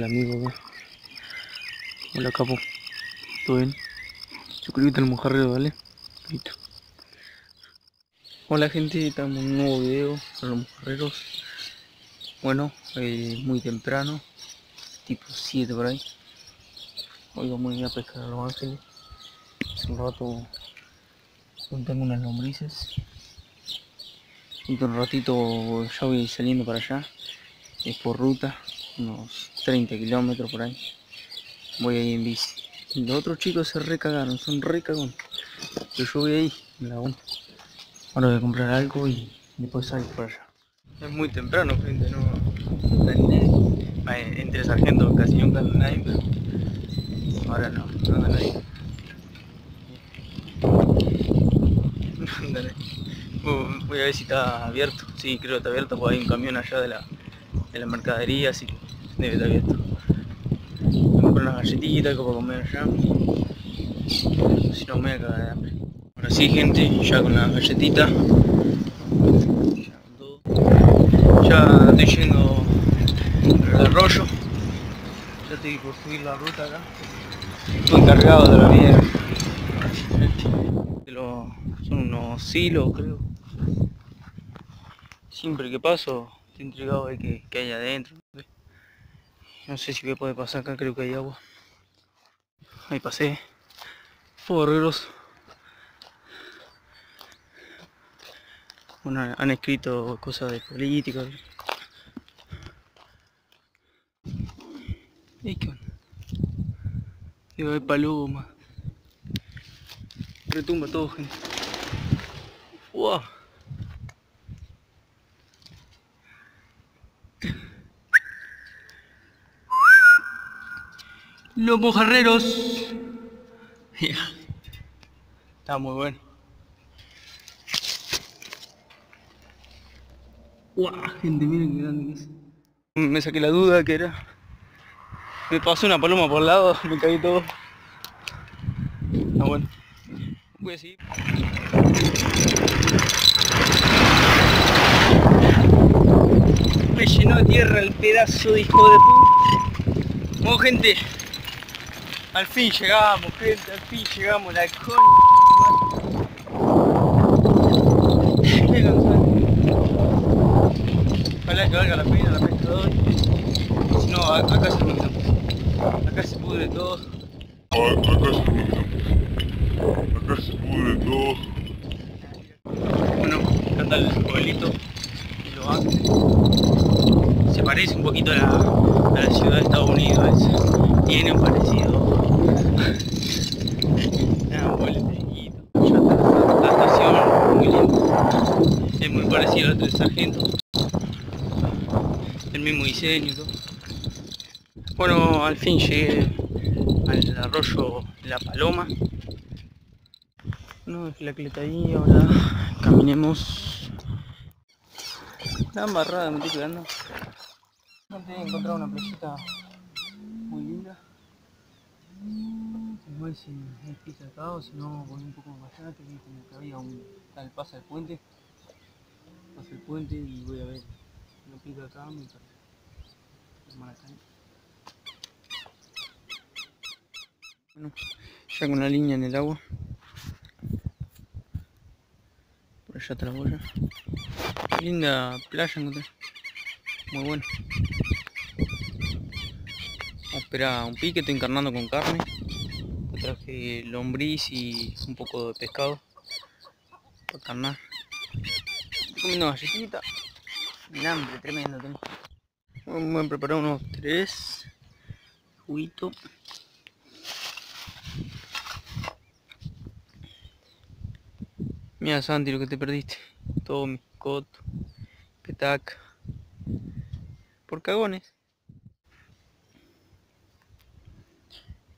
Hola amigo. Hola capo. ¿Todo bien? Suscríbete al mojarrero, ¿vale? Listo. Hola gente, estamos en un nuevo video con los mojarreros. Bueno, eh, muy temprano, tipo 7 por ahí. Hoy vamos a ir a pescar a Los Ángeles. Hace un rato tengo unas lombrices. Y un ratito ya voy saliendo para allá. Es por ruta, unos 30 kilómetros por ahí. Voy ahí en bici. Los otros chicos se recagaron, son recagón. Pero yo voy ahí, me la aguanto. Ahora voy a comprar algo y después salgo para allá. Es muy temprano, gente, no, Entre sargentos casi nunca anda nadie, pero ahora no, no anda nadie. No anda nadie. Voy a ver si está abierto. Sí, creo que está abierto porque hay un camión allá de la, de la mercadería, así debe estar abierto. Voy a comprar unas galletitas algo para comer allá. Si no me voy a cagar de hambre. Ahora sí, gente, ya con las galletitas. Ya con. Ya estoy yendo al arroyo. Ya estoy por subir la ruta acá. Estoy encargado de la mierda. Son unos silos, creo. Siempre que paso, estoy intrigado de que, que hay adentro. No sé. Si voy a poder pasar acá, creo que hay agua. Ahí pasé. Borreros. Bueno, han escrito cosas de política. ¿Y qué onda? Hay paloma. Retumba todo, gente. ¡Wow! Los mojarreros. Está muy bueno. ¡Wow! Gente, miren qué grande que es. Me saqué la duda que era. Me pasó una paloma por el lado, me caí todo. Ah, bueno. Voy a seguir. Me llenó de tierra el pedazo de hijo de puta. Bueno, gente. Al fin llegamos, gente, al fin llegamos, la cansado. Ojalá que valga la pena la pesca de hoy. Si no, acá se pudre. Acá se pudre todo. Acá se, acá se pudre todo. Bueno, acá el pueblito de Los Ángeles. Se parece un poquito a la, ciudad de Estados Unidos. tiene un parecido. Ah, un pueblecito. Ya está la, la estación, muy lindo. Es muy del. El mismo diseño. Bueno, al fin llegué al arroyo La Paloma. No, dejé la cleta ahí, ahora caminemos. La embarrada me estoy quedando. Antes de encontrar una playita muy linda. No sé si pizza acá o si no voy un poco más allá, que había un tal pasa el puente. Pasa el puente y voy a ver. No pica acá, me parece. Bueno, ya con la línea en el agua. Por allá la boya. Qué linda playa encontré. Muy bueno. Vamos a esperar un pique, estoy encarnando con carne. Traje lombriz y un poco de pescado. Para carnar. Estoy comiendo galletita. Un hambre tremendo tengo. Bueno, Voy a preparar unos tres. Juguito. Mira Santi lo que te perdiste. Todo mi coto. Petaca. Por cagones.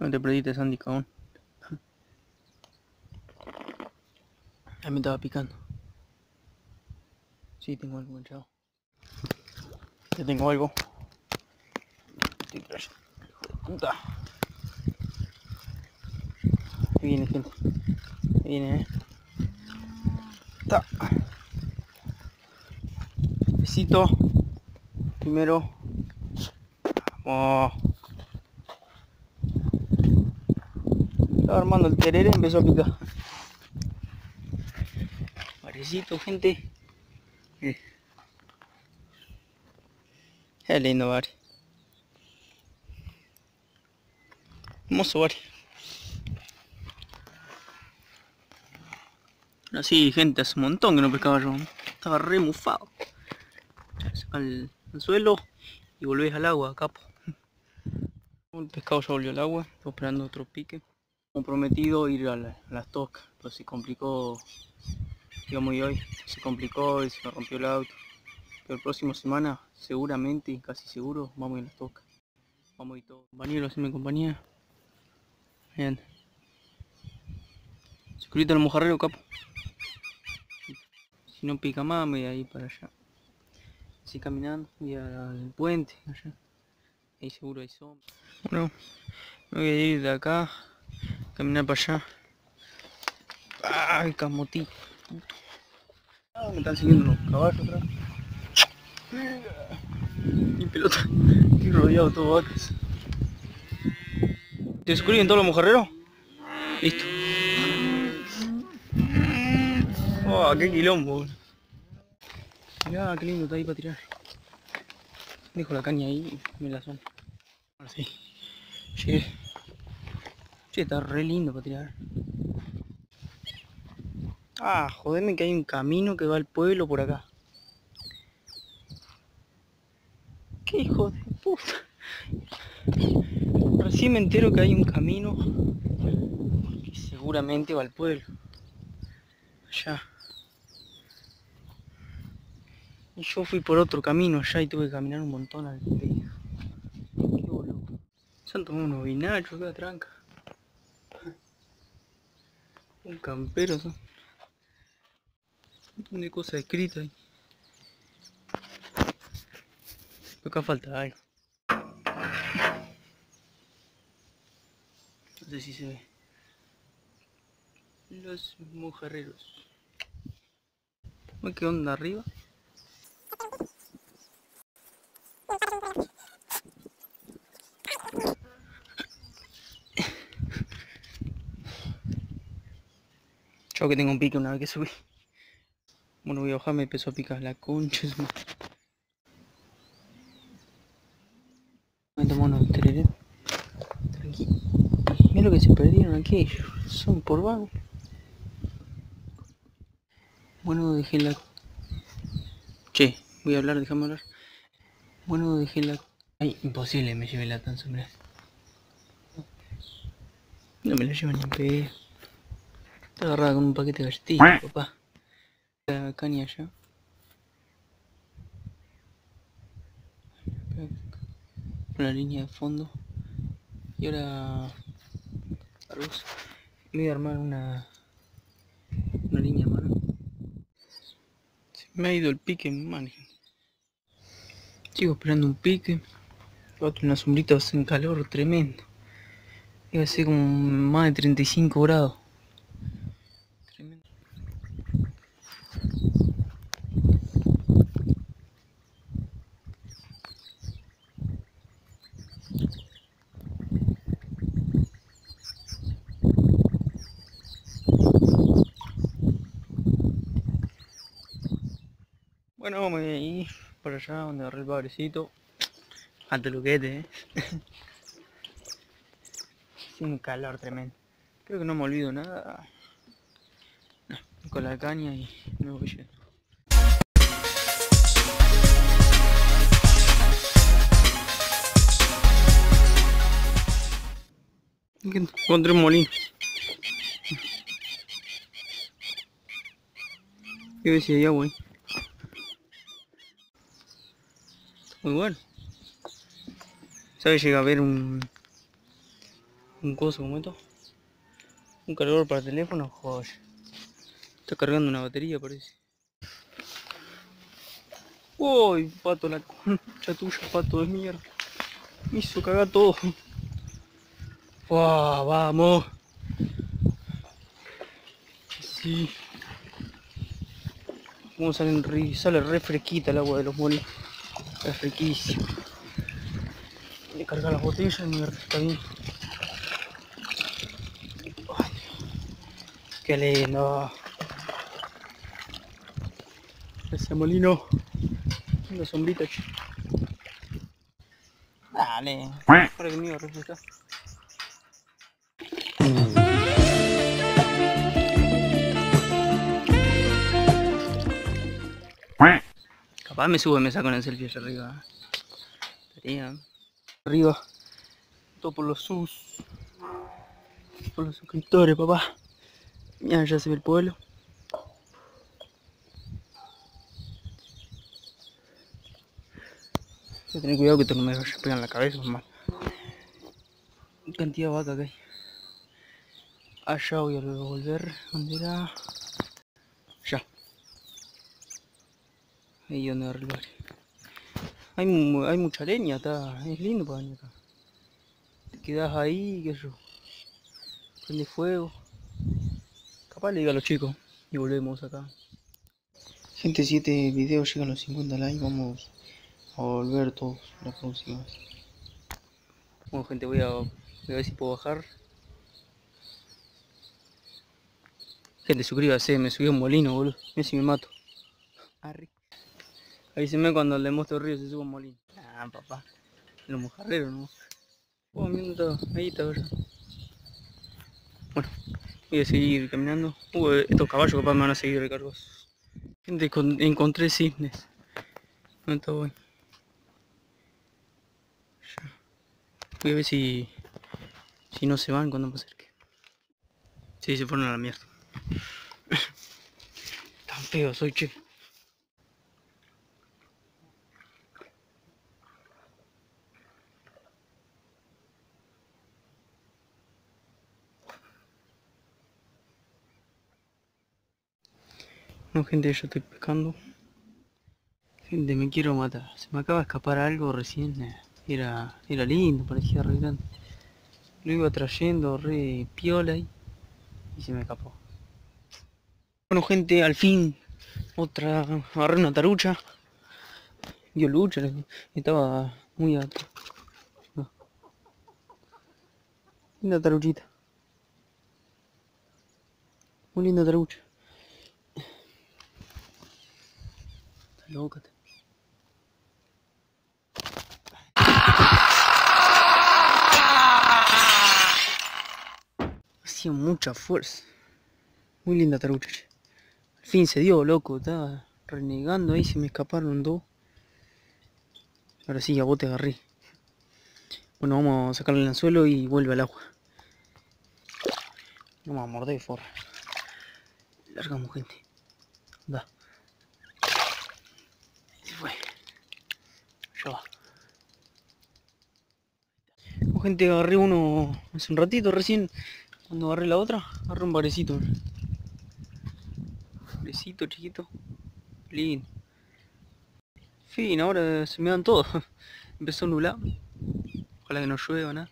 No te perdiste Santi cagón. Ahí me estaba picando. Sí, tengo algo enganchado. Ya tengo algo. Puta. Ahí viene, gente. Ahí viene, eh. Ta. Besito. Primero. Vamos. Estaba armando el tereré, empezó a picar. Parecito, gente. Eh. Lindo, Bari. Hermoso, Bari. Así, gente, hace un montón que no pescaba yo. Estaba re mufado. El suelo y volvés al agua, capo. El pescado ya volvió al agua, estoy esperando otro pique. Como prometido ir a, la- a las tocas, pero se complicó, y hoy, se complicó y se me rompió el auto. Pero el próximo semana, seguramente, casi seguro, vamos a ir a las tocas. Vamos a ir todos. Compañero, hacerme compañía. Bien. Suscríbete al mojarrero, capo. Si no pica más, me voy a ir para allá. Así caminando, y al puente, allá. Ahí seguro hay sombra. Bueno, me voy a ir de acá, caminar para allá. Ay, Ah, me están siguiendo los caballos atrás. Mi pelota. Estoy rodeado de todo vacas. ¿Te descubren todos los mojarreros? Listo. Oh, qué quilombo. Mirá, qué lindo está ahí para tirar. Dejo la caña ahí y me la son. Ahora sí. Llegué. Che, está re lindo para tirar. Ah, jodeme que hay un camino que va al pueblo por acá. ¿Qué hijo de puta? Recién me entero que hay un camino que seguramente va al pueblo. Allá. Y yo fui por otro camino allá y tuve que caminar un montón al. Qué boludo. Se han tomado unos vinachos acá tranca. Un campero son. Un montón de cosas escritas ahí. Acá falta algo. No sé si se ve. Los mojarreros. ¿Qué onda arriba? Yo que tengo un pique una vez que subí. Bueno, voy a bajar, me empezó a picar la concha. Me tomo unos tereré. Tranqui. Mira lo que se perdieron aquí. Son por vago. Bueno, dejé la... Che, voy a hablar, déjame hablar. Bueno, dejé la... Ay, imposible me llevé la tanza, mirá. No me la llevan ni en pedo. Está agarrada con un paquete de galletitas, papá. Allá. Con la línea de fondo. Y ahora... voy a armar una... Una línea, hermano. Se me ha ido el pique, man. Sigo esperando un pique. Otro en la sombrita va a ser un calor tremendo. Iba a ser como más de 35 grados. Tremendo. Bueno, me voy a ir por allá donde agarré el padrecito. Ante luquete, eh. Sin un calor tremendo. Creo que no me olvido nada. No, con la caña y voy yendo. Encontré un molino. ¿Qué decía ya, güey? Muy bueno. ¿Sabes? Llega a ver un. Un coso como esto. Un cargador para teléfono, joder. Está cargando una batería, parece. Uy, pato, la concha tuya, pato de mierda. Me hizo cagar todo. Uah, vamos. Sí. Como salen re, sale re fresquita el agua de los molinos. Es riquísimo. Voy a cargar las botellas y mierda, está bien. Qué lindo. Ese molino. Una sombrita. che. Dale. Para que iba Capaz me subo me saco el selfie allá arriba. Arriba. Todo por los sus. Por los suscriptores, papá. Mira, ya se ve el pueblo. Hay que tener cuidado que no me vaya a pegar en la cabeza, mal. Cantidad de vaca que hay. Allá voy a volver. ¿Dónde era? Ya. El barrio. Hay, hay mucha leña, está, es lindo para venir acá. Te quedas ahí, qué sé yo. Prende fuego. Capaz le diga a los chicos y volvemos acá. Gente, si este video llega a los 50 likes, vamos a volver todos la próxima vez. Bueno, gente, voy a, voy a ver si puedo bajar. Gente, suscríbase, me subí a un molino, boludo. Mira si me mato. Arre. Avísenme cuando le muestro río se suba a un molino. Ah, papá. Los mojarreros, ¿no? Oh, mira, todo. Ahí está, ya. Bueno, voy a seguir caminando. Uh, estos caballos capaz me van a seguir recargos. Gente, con- encontré cisnes. ¿Dónde voy? Ya. Voy a ver si... Si no se van cuando me acerque. Sí, se fueron a la mierda. Tan feo soy, che. No, gente, yo estoy pescando. Gente, me quiero matar. Se me acaba de escapar algo recién. eh, Era, era lindo, parecía re grande. Lo iba trayendo re piola ahí. Y se me escapó. Bueno, gente, al fin. Otra. Agarré una tarucha. Dio lucha. Estaba muy alto. No. Linda taruchita. Muy linda tarucha. Está. Hacía mucha fuerza. Muy linda tarucha. Al fin se dio, loco. Estaba renegando ahí, se me escaparon dos. Ahora sí, a vos te agarré. Bueno, vamos a sacarle el anzuelo y vuelve al agua. No me va a morder, forra. Largamos, gente. Da. Se fue. Gente, agarré uno hace un ratito recién. Cuando agarré la otra, agarré un barecito. Barecito chiquito. Lindo. Fin, ahora se me dan todos. Empezó a nublar. Ojalá que no llueva nada.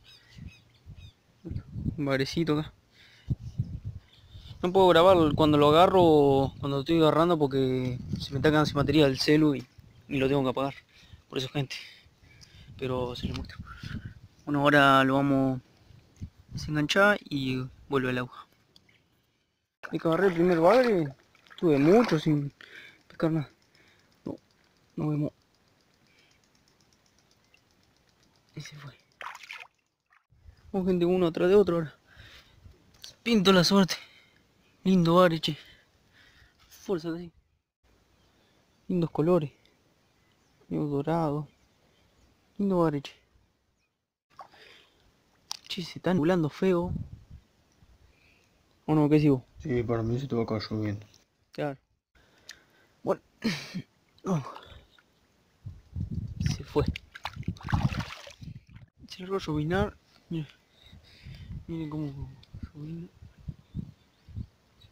Un barecito acá. No puedo grabar cuando lo agarro, cuando lo estoy agarrando porque se me está quedando sin batería el celu y lo tengo que apagar. Por eso gente. Pero se lo muestro. Bueno, ahora lo vamos a desenganchar y vuelve al agua. Y que el primer bagre, tuve mucho sin pescar nada. No, no vemos. Y se fue. Vamos gente uno atrás de otro ahora. Pinto la suerte. Lindo bagre, che. Fuerza ahí. Lindos colores. Medio dorado. Lindo bagre, che. Che, se está nublando feo. ¿O no? ¿Qué vos? Sí, para mí se te va a caer lloviendo. Claro. Bueno. Oh. Se fue. Se largó a llovinar. Miren. Miren cómo llovina.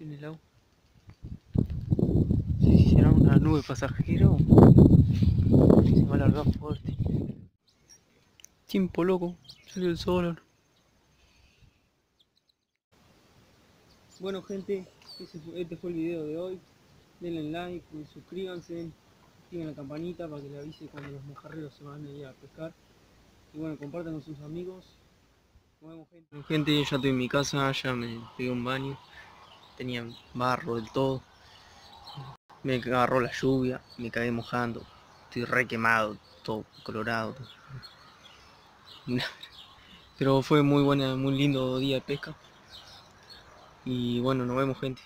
En el agua. No sé si será una nube pasajera o se va a largar fuerte. Tiempo loco. Salió el sol. Bueno gente, ese fue- este fue el video de hoy. Denle like, suscríbanse, activen la campanita para que le avise cuando los mojarreros se van a ir a pescar. Y bueno, compartan con sus amigos. Nos vemos gente. Gente, ya estoy en mi casa, ya me pegué un baño. tenían barro del todo. Me agarró la lluvia, me cagué mojando. Estoy re quemado, todo colorado. Pero fue muy buena, muy lindo día de pesca. Y bueno, nos vemos gente.